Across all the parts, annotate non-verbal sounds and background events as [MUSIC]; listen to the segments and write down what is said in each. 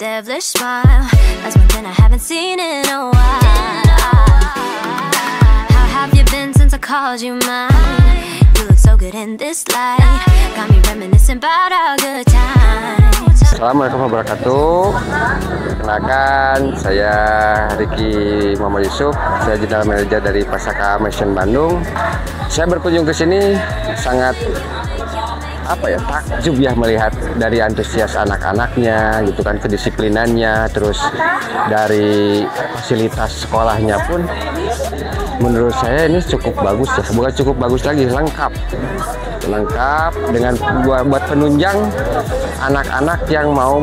devilish smile. That's one thing I haven't seen in a while. How have you been since I called you mine? You look so good in this light. Got me reminiscing about our good times. Assalamualaikum warahmatullahi wabarakatuh. Kenalkan, saya Riki Muhammad Yusuf. Saya General Manager dari Pasaka Mission Bandung. Saya berkunjung ke sini sangat apa ya takjub ya melihat dari antusias anak-anaknya gitu kan kedisiplinannya terus dari fasilitas sekolahnya pun menurut saya ini cukup bagus ya. Bukan cukup bagus lagi lengkap. Lengkap dengan buat, penunjang anak-anak yang mau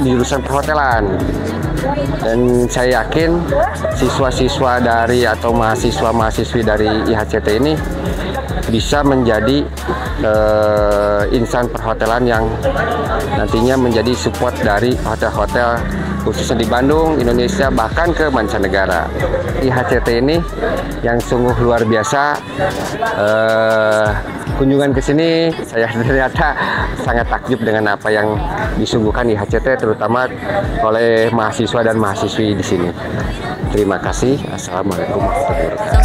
di jurusan perhotelan. Dan saya yakin siswa-siswa dari atau mahasiswa-mahasiswi dari IHCT ini bisa menjadi uh, insan perhotelan yang nantinya menjadi support dari hotel-hotel khususnya di Bandung, Indonesia, bahkan ke mancanegara. IHCT ini yang sungguh luar biasa. Uh, kunjungan ke sini saya [LAUGHS] ternyata sangat takjub dengan apa yang disuguhkan IHCT terutama oleh mahasiswa dan mahasiswi di sini. Terima kasih. Assalamualaikum warahmatullahi wabarakatuh.